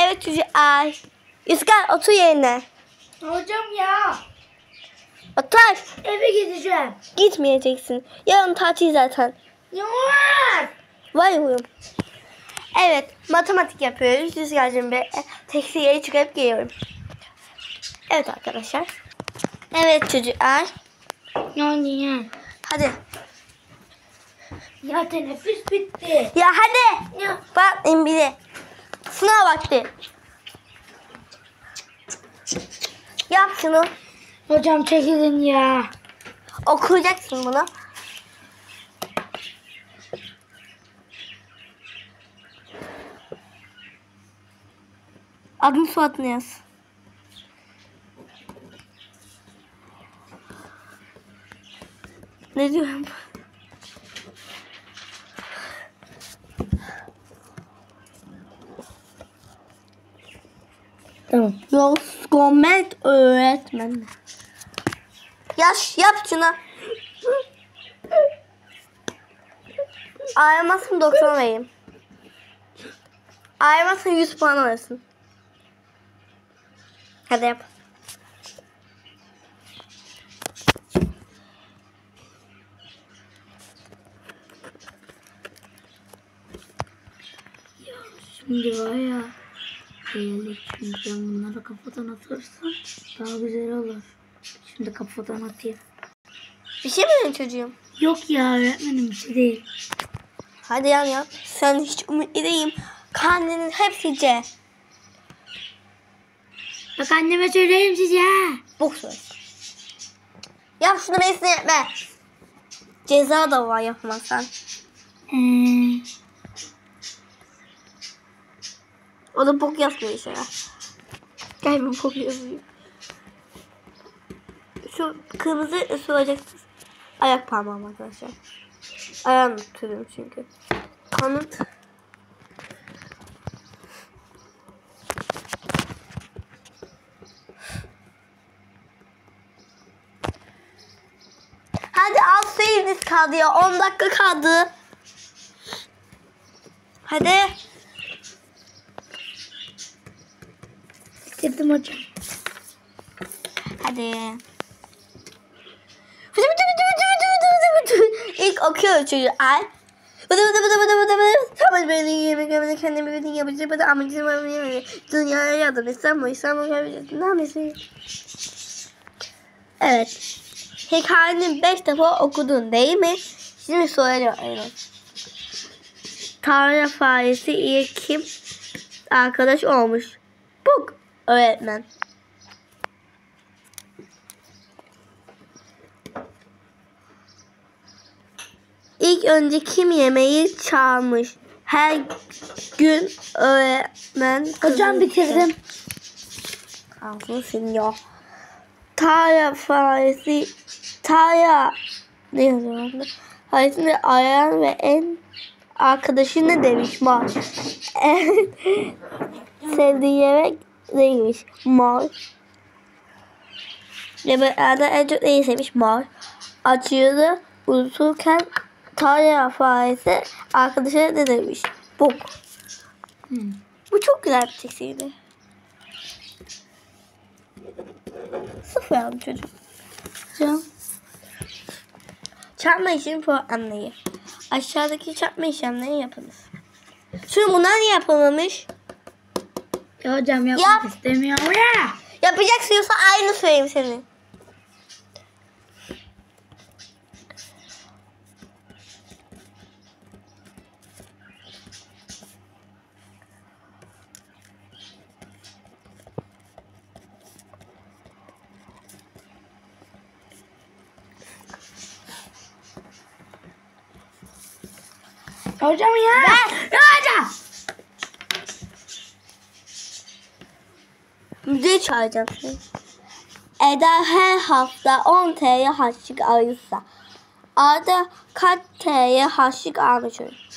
Evet çocuğu ay. Rüzgar otur yerine. Hocam ya. Otur. Eve gideceğim. Gitmeyeceksin. Yarın tatil zaten. Var? Vay uyum. Evet matematik yapıyoruz. Rüzgar'cığım ve tekstiliye çıkarıp geliyorum. Evet arkadaşlar. Evet çocuklar. Ne oldu ya? Hadi. Ya teneffüs bitti. Ya hadi. Ya. Bak biri. Sınav vakti. Yap şunu. Hocam çekilin ya. Okuyacaksın bunu. Adını soyadını yaz. Ne diyorum? Tamam. Yozgomet öğretmen. Yaş yap şunu. Ayrılmasın 90 vereyim. Ayrılmasın 100 puan alırsın. Hadi yap. Şimdi var ya. Hayallik şimdi ben bunları kafadan atarsam daha güzel olur. Şimdi kafadan atayım. Bir şey mi dedin çocuğum? Yok ya öğretmenim bir şey değil. Hadi yan yap. Sen hiç umutlu değilim. Karnenin hepsi C. Bak anneme söyleyeyim size ha. Bok söz. Yap şunu beni etme. Ceza da var yapmazsan. Ee, O da bok yazmıyor işte ya. Gel ben bok yazayım. Şu kırmızı ısıracaksınız. Ayak parmağım arkadaşlar. Ayağını tutuyorum çünkü. Kanıt. Hadi seyiriniz kaldı ya. 10 dakika kaldı. Hadi. Bitirdim hocam. Hadi. Bıdı bıdı bıdı bıdı bıdı bıdı bıdı bıdı. İlk okuyor çocuğu. Ay. Bıdı bıdı bıdı bıdı bıdı bıdı. Tamam böyle yemek yemek kendimi bir yapacağım. Bıdı ama bizim yemek. Dünyaya yardım İstanbul İstanbul yapacağız. Ne yapıyorsun? Evet. Hikayenin beş defa okudun değil mi? Şimdi soruyorum. Tanrı faresi iyi kim arkadaş olmuş? Buk öğretmen. İlk önce kim yemeği çalmış? Her gün öğretmen Hocam bitirdim. Kalsın ya. Taya faresi Taya ne yazıyor? Faresini arayan ve en arkadaşı ne demiş mal. En sevdiği yemek neymiş? Mal. Yemeklerde en çok neyi sevmiş? Mal. Açığını unuturken Taya faresi arkadaşına ne demiş? Bok. Hmm. Bu çok güzel bir çekiydi. Sıfır aldım çocuk. Hocam. Çarpma işlemi programlayı. Aşağıdaki çarpma işlemlerini yapınız. Şimdi bunlar niye yapılmamış? Ya hocam yapmak Yap. istemiyorum ya. Yapacaksın yoksa aynı söyleyeyim senin. Hocam ya. Ya Müziği çağıracağım seni. Eda her hafta 10 TL harçlık alırsa Arda kaç TL harçlık almış olur?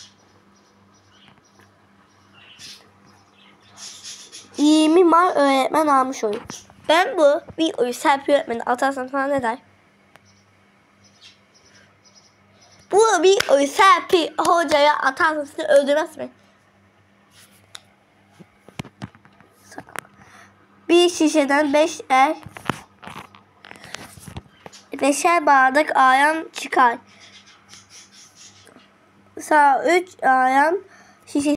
20 mal öğretmen almış olur. Ben bu bir oyu Serpil öğretmeni atarsam sana ne der? Bu bir oyu Serpil hocaya atarsam seni öldürmez mi? Bir şişeden beşer beşer bardak ayran çıkar. Sağ üç ayran şişesi